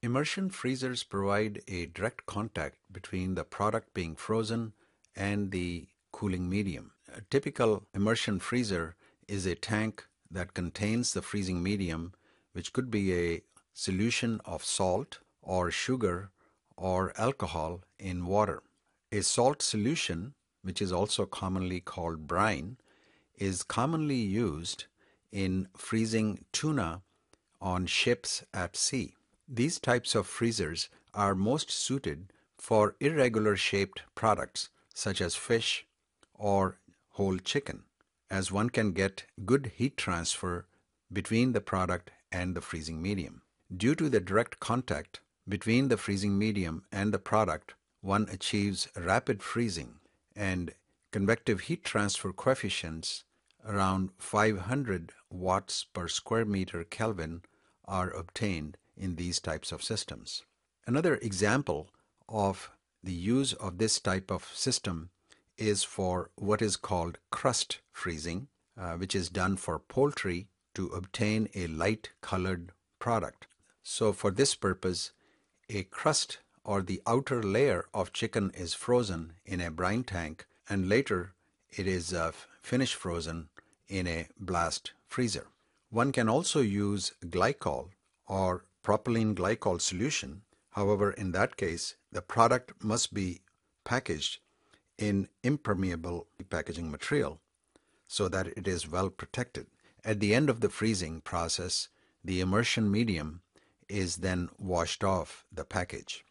Immersion freezers provide a direct contact between the product being frozen and the cooling medium. A typical immersion freezer is a tank that contains the freezing medium, which could be a solution of salt or sugar or alcohol in water. A salt solution, which is also commonly called brine, is commonly used in freezing tuna on ships at sea. These types of freezers are most suited for irregular shaped products such as fish or whole chicken, as one can get good heat transfer between the product and the freezing medium. Due to the direct contact between the freezing medium and the product, one achieves rapid freezing and convective heat transfer coefficients around 500 watts per square meter Kelvin are obtained in these types of systems. Another example of the use of this type of system is for what is called crust freezing, uh, which is done for poultry to obtain a light colored product. So, for this purpose, a crust or the outer layer of chicken is frozen in a brine tank and later it is uh, finished frozen in a blast freezer. One can also use glycol or propylene glycol solution. However, in that case, the product must be packaged in impermeable packaging material so that it is well protected. At the end of the freezing process, the immersion medium is then washed off the package.